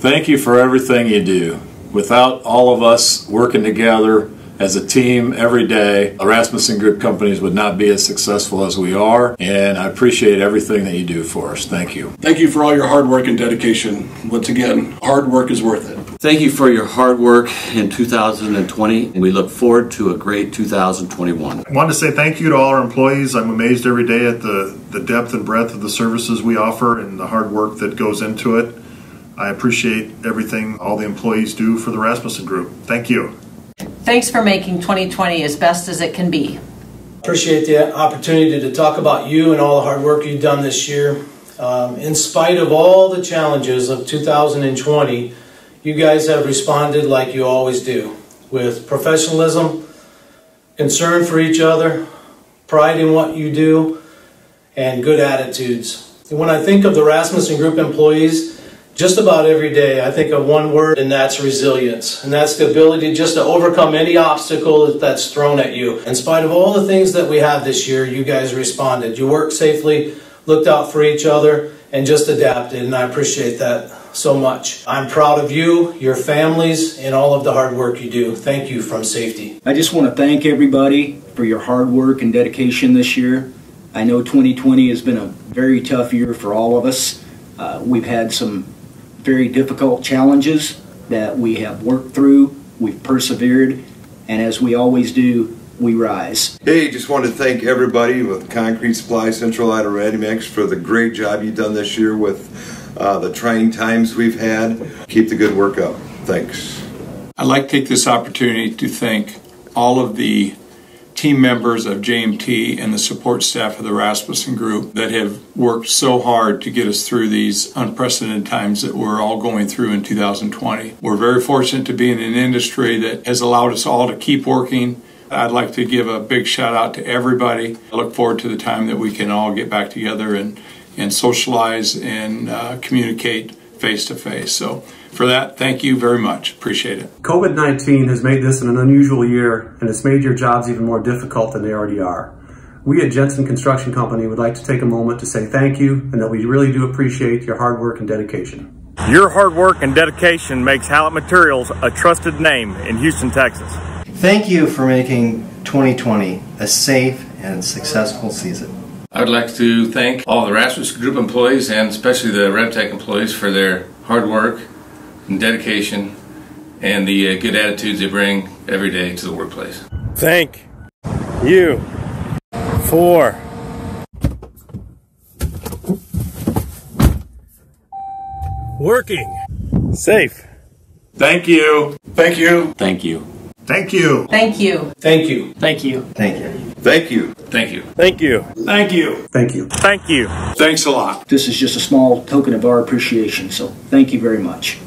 Thank you for everything you do. Without all of us working together as a team every day, Rasmussen Group companies would not be as successful as we are. And I appreciate everything that you do for us. Thank you. Thank you for all your hard work and dedication. Once again, hard work is worth it. Thank you for your hard work in 2020. and We look forward to a great 2021. I want to say thank you to all our employees. I'm amazed every day at the, the depth and breadth of the services we offer and the hard work that goes into it. I appreciate everything all the employees do for the Rasmussen Group. Thank you. Thanks for making 2020 as best as it can be. Appreciate the opportunity to talk about you and all the hard work you've done this year. Um, in spite of all the challenges of 2020, you guys have responded like you always do with professionalism, concern for each other, pride in what you do, and good attitudes. When I think of the Rasmussen Group employees, just about every day I think of one word, and that's resilience. And that's the ability just to overcome any obstacle that's thrown at you. In spite of all the things that we have this year, you guys responded. You worked safely, looked out for each other, and just adapted. And I appreciate that so much. I'm proud of you, your families, and all of the hard work you do. Thank you from safety. I just want to thank everybody for your hard work and dedication this year. I know 2020 has been a very tough year for all of us. Uh, we've had some very difficult challenges that we have worked through, we've persevered, and as we always do, we rise. Hey, just wanted to thank everybody with Concrete Supply Central Iowa Ready Mix for the great job you've done this year with uh, the trying times we've had. Keep the good work up. Thanks. I'd like to take this opportunity to thank all of the team members of JMT and the support staff of the Rasmussen Group that have worked so hard to get us through these unprecedented times that we're all going through in 2020. We're very fortunate to be in an industry that has allowed us all to keep working. I'd like to give a big shout out to everybody. I look forward to the time that we can all get back together and, and socialize and uh, communicate face to face. So for that, thank you very much. Appreciate it. COVID 19 has made this an unusual year and it's made your jobs even more difficult than they already are. We at Jensen Construction Company would like to take a moment to say thank you and that we really do appreciate your hard work and dedication. Your hard work and dedication makes Hallett Materials a trusted name in Houston, Texas. Thank you for making 2020 a safe and successful season. I would like to thank all the Rasmussen Group employees and especially the RevTech employees for their hard work and dedication and the uh, good attitudes they bring every day to the workplace. Thank you for working safe. Thank you. Thank you. Thank you. Thank you. Thank you. Thank you. Thank you. Thank you. Thank you. Thank you. Thank you. Thank you. Thank you. Thank you. Thanks a lot. This is just a small token of our appreciation, so thank you very much.